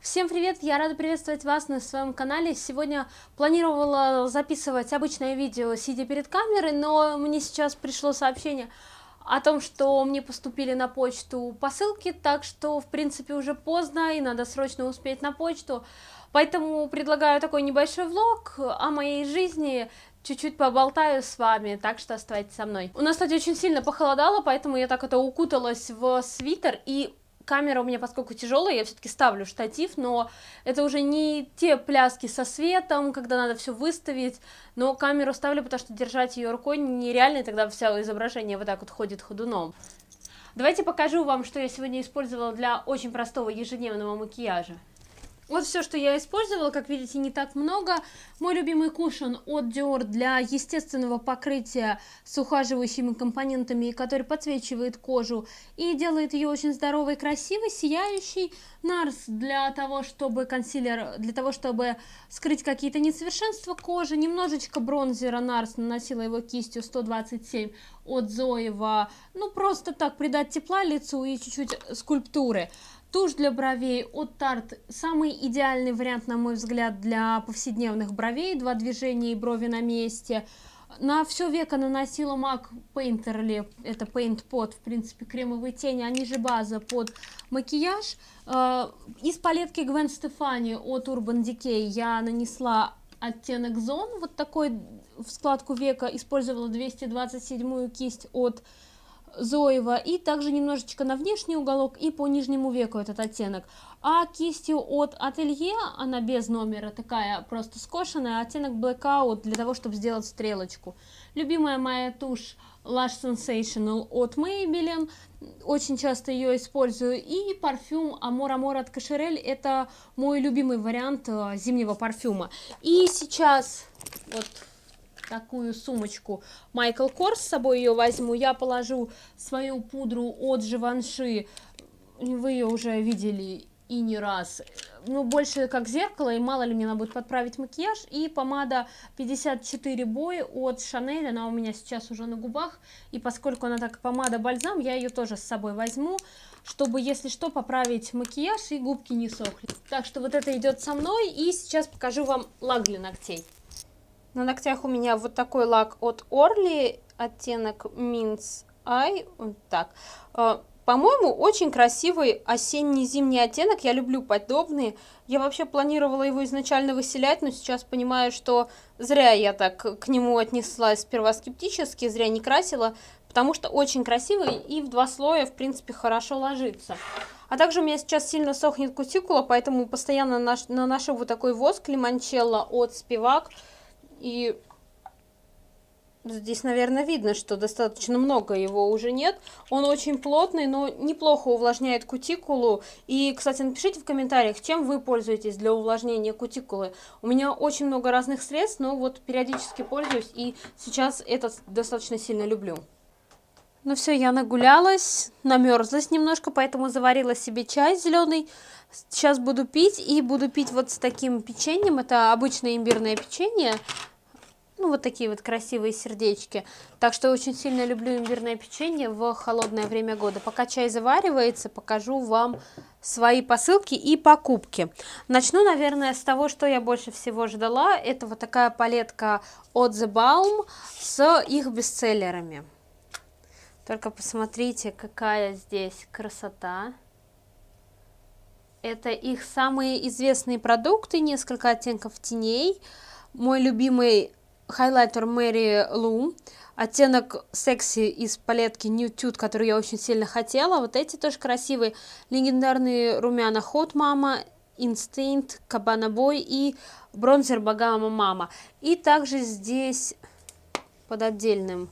Всем привет! Я рада приветствовать вас на своем канале. Сегодня планировала записывать обычное видео, сидя перед камерой, но мне сейчас пришло сообщение о том, что мне поступили на почту посылки, так что, в принципе, уже поздно и надо срочно успеть на почту. Поэтому предлагаю такой небольшой влог о моей жизни, чуть-чуть поболтаю с вами, так что оставайтесь со мной. У нас, кстати, очень сильно похолодало, поэтому я так это укуталась в свитер, и камера у меня, поскольку тяжелая, я все-таки ставлю штатив, но это уже не те пляски со светом, когда надо все выставить, но камеру ставлю, потому что держать ее рукой нереально, и тогда все изображение вот так вот ходит ходуном. Давайте покажу вам, что я сегодня использовала для очень простого ежедневного макияжа. Вот все, что я использовала, как видите, не так много. Мой любимый кушон от Dior для естественного покрытия с ухаживающими компонентами, который подсвечивает кожу и делает ее очень здоровой, красивой, сияющей. Нарс для того, чтобы консилер, для того, чтобы скрыть какие-то несовершенства кожи. Немножечко бронзера Нарс, наносила его кистью 127 от Зоева. Ну, просто так, придать тепла лицу и чуть-чуть скульптуры. Тушь для бровей от Tarte самый идеальный вариант, на мой взгляд, для повседневных бровей. Два движения и брови на месте. На все веко наносила MAC Painterly, это Paint Pot, в принципе, кремовые тени, они же база под макияж. Э, из палетки Gwen Stefani от Urban Decay я нанесла оттенок Zone, вот такой в складку века, использовала 227 кисть от Зоева, и также немножечко на внешний уголок и по нижнему веку этот оттенок. А кистью от Ателье, она без номера, такая просто скошенная, оттенок Blackout для того, чтобы сделать стрелочку. Любимая моя тушь Lush Sensational от Maybelline, очень часто ее использую. И парфюм Amor Amor от Cacharel, это мой любимый вариант э, зимнего парфюма. И сейчас вот такую сумочку. Майкл Корс, с собой ее возьму, я положу свою пудру от Живанши, вы ее уже видели и не раз, ну, больше как зеркало, и мало ли мне надо будет подправить макияж, и помада 54 бой от Шанель, она у меня сейчас уже на губах, и поскольку она так помада-бальзам, я ее тоже с собой возьму, чтобы, если что, поправить макияж и губки не сохли. Так что вот это идет со мной, и сейчас покажу вам лак для ногтей. На ногтях у меня вот такой лак от Orly, оттенок Mince Eye, вот так. А, по-моему, очень красивый осенний-зимний оттенок, я люблю подобные. Я вообще планировала его изначально выселять, но сейчас понимаю, что зря я так к нему отнеслась сперва скептически, зря не красила, потому что очень красивый и в два слоя, в принципе, хорошо ложится. А также у меня сейчас сильно сохнет кутикула, поэтому постоянно наношу вот такой воск лимончелло от Спивак. И здесь, наверное, видно, что достаточно много его уже нет. Он очень плотный, но неплохо увлажняет кутикулу. И, кстати, напишите в комментариях, чем вы пользуетесь для увлажнения кутикулы. У меня очень много разных средств, но вот периодически пользуюсь, и сейчас этот достаточно сильно люблю. Ну все, я нагулялась, намерзлась немножко, поэтому заварила себе чай зеленый. Сейчас буду пить, и буду пить вот с таким печеньем. Это обычное имбирное печенье ну, вот такие вот красивые сердечки. Так что очень сильно люблю имбирное печенье в холодное время года. Пока чай заваривается, покажу вам свои посылки и покупки. Начну, наверное, с того, что я больше всего ждала. Это вот такая палетка от The Balm с их бестселлерами. Только посмотрите, какая здесь красота. Это их самые известные продукты, несколько оттенков теней. Мой любимый хайлайтер Мэри Лу, оттенок секси из палетки Nude который я очень сильно хотела. Вот эти тоже красивые. Легендарные румяна Hot Mama, Instinct, Cabana Boy и бронзер Багама Мама. И также здесь под отдельным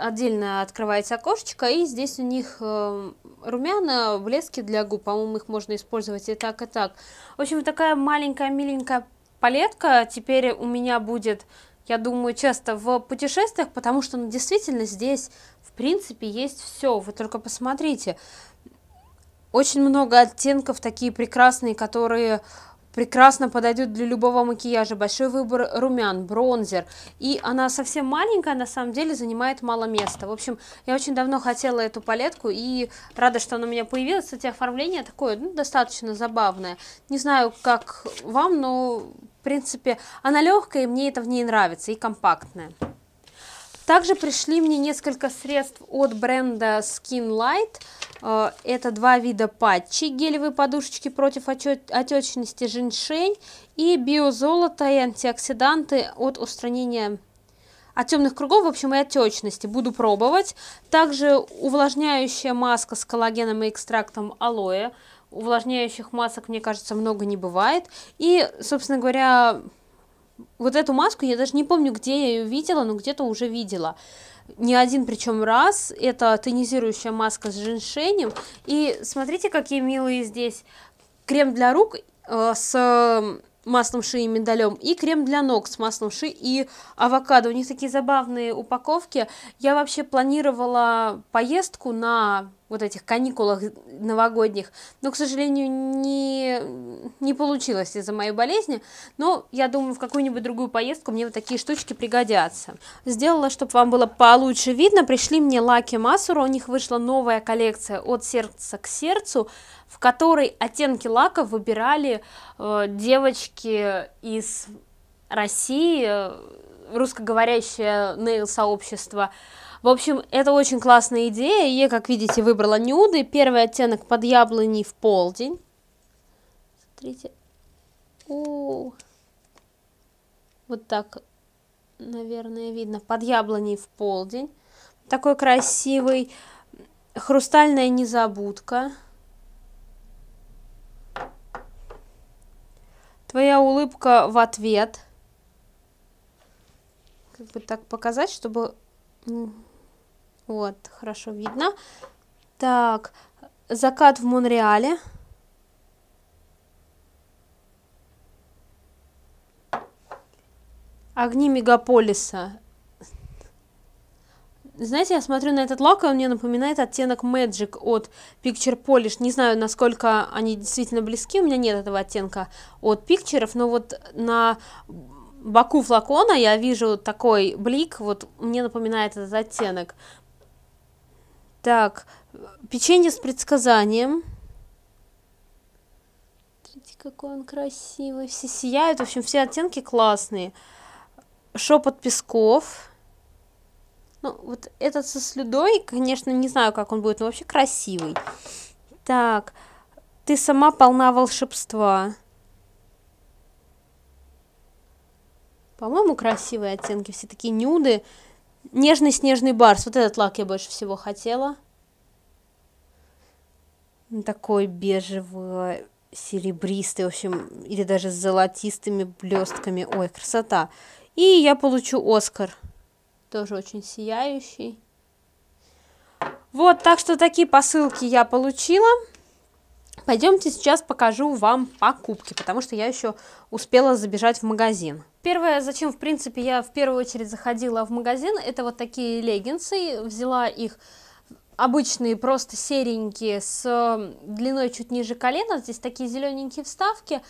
отдельно открывается окошечко, и здесь у них э, румяна, блески для губ, по-моему, их можно использовать и так, и так. В общем, такая маленькая, миленькая палетка теперь у меня будет, я думаю, часто в путешествиях, потому что ну, действительно здесь, в принципе, есть все. Вы только посмотрите. Очень много оттенков такие прекрасные, которые прекрасно подойдет для любого макияжа. Большой выбор румян, бронзер. И она совсем маленькая, на самом деле занимает мало места. В общем, я очень давно хотела эту палетку и рада, что она у меня появилась. Кстати, оформление такое ну, достаточно забавное. Не знаю, как вам, но принципе она легкая, и мне это в ней нравится, и компактная. Также пришли мне несколько средств от бренда Skin Light. Э, это два вида патчей, гелевые подушечки против отечности женьшень и биозолото и антиоксиданты от устранения от темных кругов, в общем, и отечности. Буду пробовать. Также увлажняющая маска с коллагеном и экстрактом алоэ. Увлажняющих масок, мне кажется, много не бывает. И, собственно говоря, вот эту маску я даже не помню, где я ее видела, но где-то уже видела. Не один причем раз. Это тонизирующая маска с женьшенем. И смотрите, какие милые здесь. Крем для рук э, с маслом ши и миндалем, и крем для ног с маслом ши и авокадо. У них такие забавные упаковки. Я вообще планировала поездку на вот этих каникулах новогодних, но, к сожалению, не, не получилось из-за моей болезни, но я думаю, в какую-нибудь другую поездку мне вот такие штучки пригодятся. Сделала, чтобы вам было получше видно, пришли мне лаки Масура, у них вышла новая коллекция от сердца к сердцу, в которой оттенки лаков выбирали э, девочки из России, э, русскоговорящее нейл-сообщество, в общем, это очень классная идея. Я, как видите, выбрала нюды. Первый оттенок под яблоней в полдень. Смотрите. -у. Вот так, наверное, видно. Под яблоней в полдень. Такой красивый. Хрустальная незабудка. Твоя улыбка в ответ. Как бы так показать, чтобы вот, хорошо видно. Так, закат в Монреале. Огни мегаполиса. Знаете, я смотрю на этот лак, и он мне напоминает оттенок Magic от Picture Polish. Не знаю, насколько они действительно близки, у меня нет этого оттенка от Picture, но вот на боку флакона я вижу такой блик, вот мне напоминает этот оттенок. Так, печенье с предсказанием. Смотрите, какой он красивый. Все сияют, в общем, все оттенки классные. Шепот песков. Ну, вот этот со слюдой, конечно, не знаю, как он будет, но вообще красивый. Так, ты сама полна волшебства. По-моему, красивые оттенки, все такие нюды. Нежный снежный барс. Вот этот лак я больше всего хотела. Такой бежевый, серебристый, в общем, или даже с золотистыми блестками. Ой, красота. И я получу Оскар. Тоже очень сияющий. Вот, так что такие посылки я получила. Пойдемте сейчас покажу вам покупки, потому что я еще успела забежать в магазин. Первое, зачем, в принципе, я в первую очередь заходила в магазин, это вот такие леггинсы. Взяла их обычные, просто серенькие, с длиной чуть ниже колена. Здесь такие зелененькие вставки.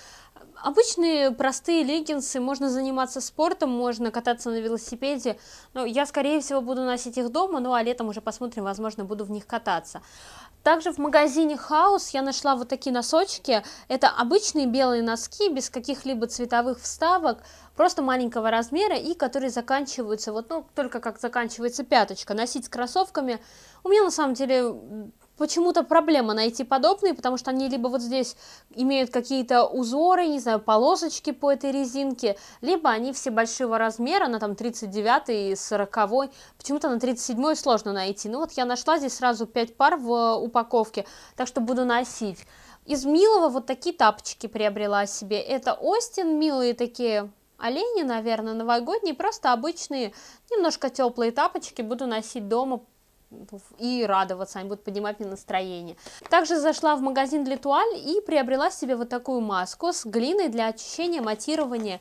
Обычные простые леггинсы, можно заниматься спортом, можно кататься на велосипеде. Но я, скорее всего, буду носить их дома, ну а летом уже посмотрим, возможно, буду в них кататься. Также в магазине House я нашла вот такие носочки. Это обычные белые носки, без каких-либо цветовых вставок, просто маленького размера и которые заканчиваются, вот ну, только как заканчивается пяточка. Носить с кроссовками. У меня на самом деле почему-то проблема найти подобные, потому что они либо вот здесь имеют какие-то узоры, не знаю, полосочки по этой резинке, либо они все большого размера, на там 39 и 40, почему-то на 37 сложно найти. Ну вот я нашла здесь сразу 5 пар в упаковке, так что буду носить. Из милого вот такие тапочки приобрела себе. Это Остин, милые такие олени, наверное, новогодние, просто обычные, немножко теплые тапочки буду носить дома и радоваться, они будут поднимать мне настроение. Также зашла в магазин Литуаль и приобрела себе вот такую маску с глиной для очищения, матирования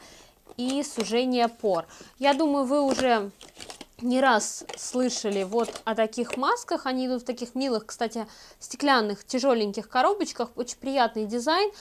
и сужения пор. Я думаю, вы уже не раз слышали вот о таких масках. Они идут в таких милых, кстати, стеклянных, тяжеленьких коробочках. Очень приятный дизайн.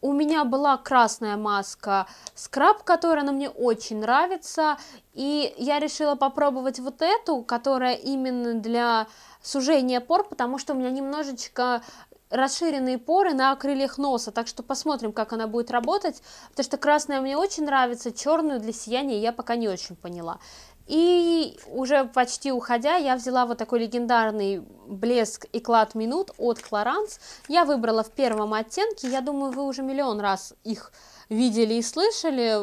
У меня была красная маска скраб, которая на мне очень нравится, и я решила попробовать вот эту, которая именно для сужения пор, потому что у меня немножечко расширенные поры на крыльях носа, так что посмотрим, как она будет работать, потому что красная мне очень нравится, черную для сияния я пока не очень поняла. И уже почти уходя, я взяла вот такой легендарный блеск и клад минут от Clarins. Я выбрала в первом оттенке, я думаю, вы уже миллион раз их видели и слышали.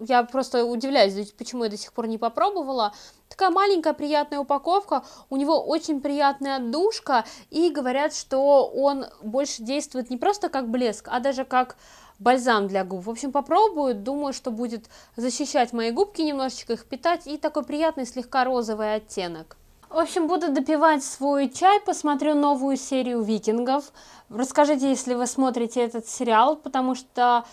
Я просто удивляюсь, почему я до сих пор не попробовала. Такая маленькая приятная упаковка, у него очень приятная отдушка, и говорят, что он больше действует не просто как блеск, а даже как бальзам для губ. В общем, попробую, думаю, что будет защищать мои губки немножечко, их питать, и такой приятный слегка розовый оттенок. В общем, буду допивать свой чай, посмотрю новую серию «Викингов». Расскажите, если вы смотрите этот сериал, потому что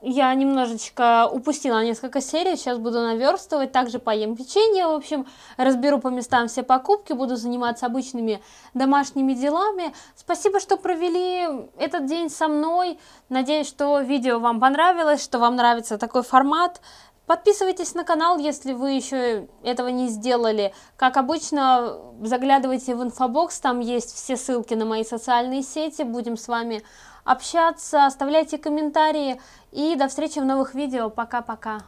я немножечко упустила несколько серий, сейчас буду наверстывать, также поем печенье, в общем, разберу по местам все покупки, буду заниматься обычными домашними делами. Спасибо, что провели этот день со мной, надеюсь, что видео вам понравилось, что вам нравится такой формат. Подписывайтесь на канал, если вы еще этого не сделали. Как обычно, заглядывайте в инфобокс, там есть все ссылки на мои социальные сети. Будем с вами общаться, оставляйте комментарии и до встречи в новых видео. Пока-пока.